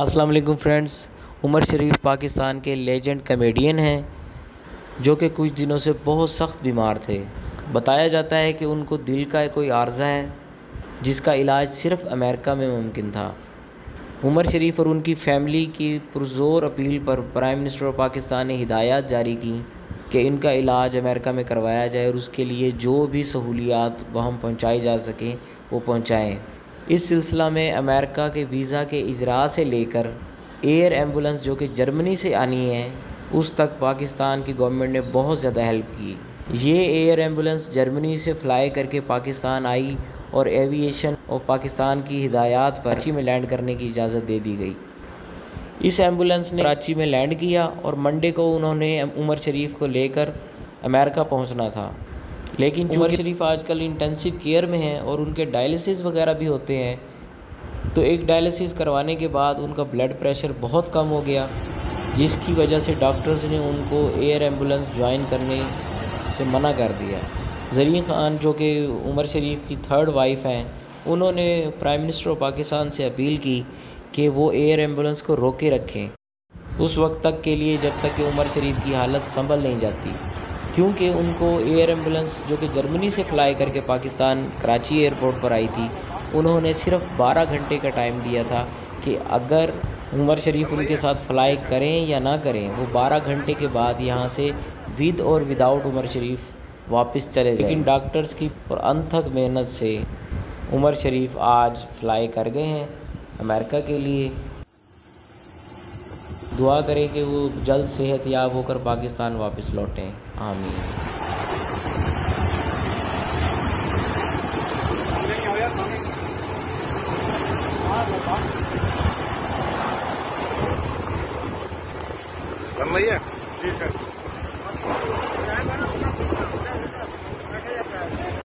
अस्सलाम वालेकुम फ्रेंड्स, उमर शरीफ पाकिस्तान के लेजेंड कमेडियन हैं, जो कि कुछ दिनों से बहुत सख्त बीमार थे। बताया जाता है कि उनको दिल का कोई आर्जा है, जिसका इलाज सिर्फ़ अमेरिका में मुमकिन था। उमर शरीफ और उनकी फैमिली की पुरजोर अपील पर प्राइम मिनिस्टर ऑफ़ पाकिस्तान ने हिदायत जारी की कि इनका इलाज अमेरिका में करवाया जाए और उसके लिए जो भी सहूलियात वहाँ पहुँचाई जा सकें, वो पहुँचाएँ। इस सिलसिला में अमेरिका के वीज़ा के इजरा से लेकर एयर एंबुलेंस जो कि जर्मनी से आनी है, उस तक पाकिस्तान की गवर्नमेंट ने बहुत ज़्यादा हेल्प की। ये एयर एंबुलेंस जर्मनी से फ़्लाई करके पाकिस्तान आई और एविएशन ऑफ़ पाकिस्तान की हिदायत पर कराची में लैंड करने की इजाज़त दे दी गई। इस एंबुलेंस ने कराची में लैंड किया और मंडे को उन्होंने उमर शरीफ को लेकर अमेरिका पहुँचना था। लेकिन उमर शरीफ आजकल इंटेंसिव केयर में हैं और उनके डायलिसिस वगैरह भी होते हैं तो एक डायलिसिस करवाने के बाद उनका ब्लड प्रेशर बहुत कम हो गया जिसकी वजह से डॉक्टर्स ने उनको एयर एंबुलेंस ज्वाइन करने से मना कर दिया। जरीन ख़ान जो कि उमर शरीफ की थर्ड वाइफ हैं उन्होंने प्राइम मिनिस्टर ऑफ़ पाकिस्तान से अपील की कि वो एयर एंबुलेंस को रोके रखें। उस वक्त तक के लिए जब तक कि उमर शरीफ की हालत संभल नहीं जाती। क्योंकि उनको एयर एंबुलेंस जो कि जर्मनी से फ्लाई करके पाकिस्तान कराची एयरपोर्ट पर आई थी, उन्होंने सिर्फ़ 12 घंटे का टाइम दिया था कि अगर उमर शरीफ उनके साथ फ्लाई करें या ना करें, वो 12 घंटे के बाद यहाँ से विद और विदाउट उमर शरीफ वापस चले लेकिन डॉक्टर्स की अनथक मेहनत से उमर शरीफ आज फ्लाई कर गए हैं अमेरिका के लिए। दुआ करें कि वो जल्द सेहत याब होकर पाकिस्तान वापस लौटें। आमीन। ठीक है?